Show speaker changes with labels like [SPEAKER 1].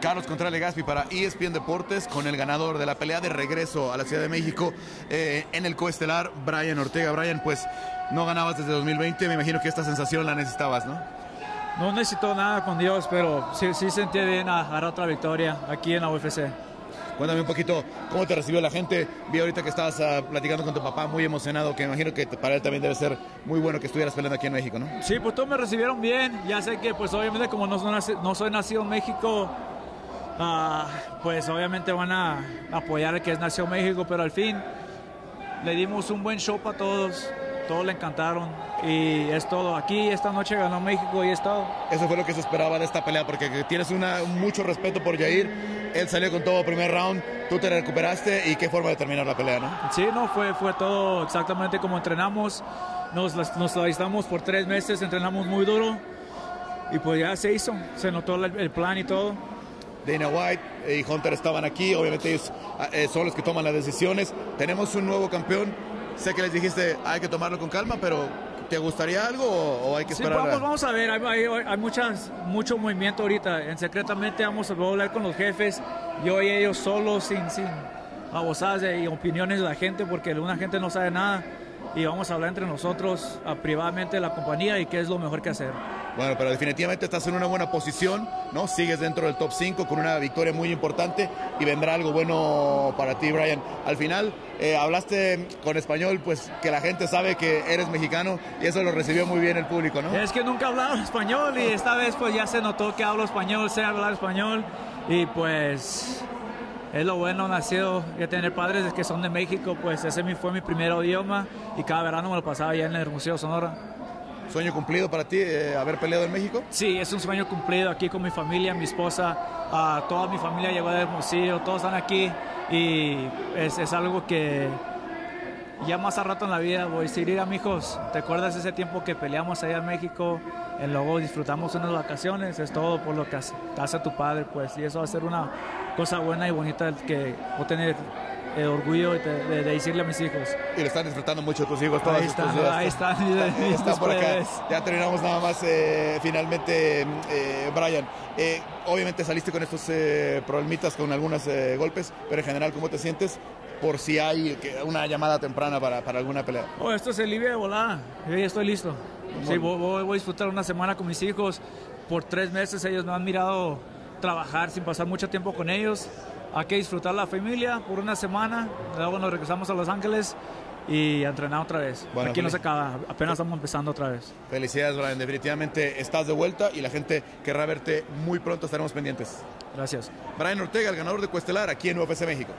[SPEAKER 1] Carlos Contreras Gaspi para ESPN Deportes con el ganador de la pelea de regreso a la Ciudad de México eh, en el coestelar, Brian Ortega. Brian, pues no ganabas desde 2020, me imagino que esta sensación la necesitabas, ¿no?
[SPEAKER 2] No necesito nada con Dios, pero sí, sí sentí bien agarrar otra victoria aquí en la UFC.
[SPEAKER 1] Cuéntame un poquito cómo te recibió la gente. Vi ahorita que estabas uh, platicando con tu papá, muy emocionado, que me imagino que para él también debe ser muy bueno que estuvieras peleando aquí en México, ¿no?
[SPEAKER 2] Sí, pues todos me recibieron bien. Ya sé que, pues obviamente, como no, no soy nacido en México, uh, pues obviamente van a apoyar al que es nació en México, pero al fin le dimos un buen show para todos. Todos le encantaron y es todo. Aquí esta noche ganó México y es todo.
[SPEAKER 1] Eso fue lo que se esperaba de esta pelea porque tienes una, mucho respeto por Jair. Él salió con todo primer round, tú te recuperaste y qué forma de terminar la pelea, ¿no?
[SPEAKER 2] Sí, no, fue, fue todo exactamente como entrenamos. Nos, nos alistamos por tres meses, entrenamos muy duro y pues ya se hizo, se notó el, el plan y todo.
[SPEAKER 1] Dana White y Hunter estaban aquí, obviamente ellos eh, son los que toman las decisiones. Tenemos un nuevo campeón, sé que les dijiste hay que tomarlo con calma, pero ¿te gustaría algo o, o hay que esperar?
[SPEAKER 2] Sí, vamos, vamos a ver, hay, hay, hay, muchas, mucho movimiento ahorita. En secretamente vamos a hablar con los jefes, yo y ellos solos, sin, sin abusadas y opiniones de la gente, porque una gente no sabe nada. Y vamos a hablar entre nosotros, a, privadamente de la compañía y qué es lo mejor que hacer.
[SPEAKER 1] Bueno, pero definitivamente estás en una buena posición, ¿no? Sigues dentro del top 5 con una victoria muy importante y vendrá algo bueno para ti, Brian. Al final, eh, hablaste con español, pues que la gente sabe que eres mexicano y eso lo recibió muy bien el público, ¿no?
[SPEAKER 2] Es que nunca he hablado español y esta vez pues ya se notó que hablo español, sé hablar español y pues es lo bueno nacido de tener padres que son de México, pues ese fue mi primer idioma y cada verano me lo pasaba allá en el Hermosillo, Sonora.
[SPEAKER 1] ¿Sueño cumplido para ti eh, haber peleado en México?
[SPEAKER 2] Sí, es un sueño cumplido aquí con mi familia, mi esposa, uh, toda mi familia llegó de Hermosillo, todos están aquí y es, es, algo que ya más a rato en la vida voy a decir, amigos, ¿te acuerdas ese tiempo que peleamos allá en México? Y luego disfrutamos unas vacaciones, es todo por lo que hace, hace tu padre, pues, y eso va a ser una cosa buena y bonita que voy a tener el orgullo de, de, de, decirle a mis hijos.
[SPEAKER 1] Y lo están disfrutando mucho tus hijos, todas
[SPEAKER 2] ahí están,
[SPEAKER 1] tus
[SPEAKER 2] ahí están,
[SPEAKER 1] están, están por acá. Ya terminamos nada más eh, finalmente, eh, Brian. Eh, obviamente saliste con estos eh, problemitas, con algunos golpes, pero en general, ¿cómo te sientes? Por si hay una llamada temprana para, para alguna pelea.
[SPEAKER 2] Oh, esto se alivia de volada. Yo ya estoy listo. Sí, voy, voy a disfrutar una semana con mis hijos. Por tres meses ellos me han mirado trabajar sin pasar mucho tiempo con ellos. Hay que disfrutar la familia por una semana. Luego nos regresamos a Los Ángeles y a entrenar otra vez. Bueno, Aquí no se acaba, apenas estamos empezando otra vez.
[SPEAKER 1] Felicidades, Brian. Definitivamente estás de vuelta y la gente querrá verte muy pronto. Estaremos pendientes.
[SPEAKER 2] Gracias.
[SPEAKER 1] Brian Ortega, el ganador de Cuestelar, aquí en UFC México.